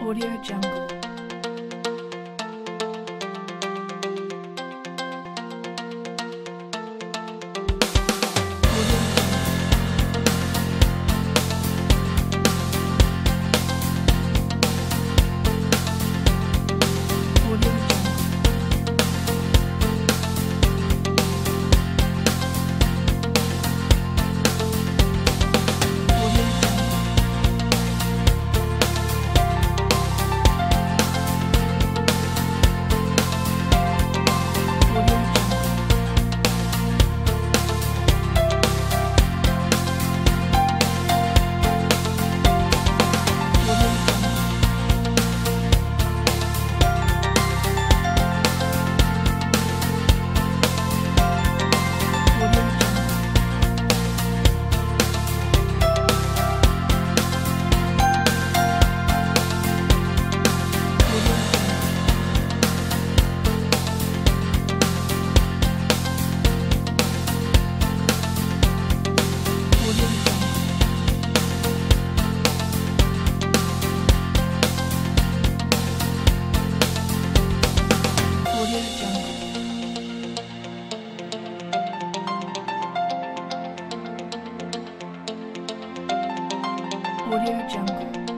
Audio Jungle. Audio Jungle.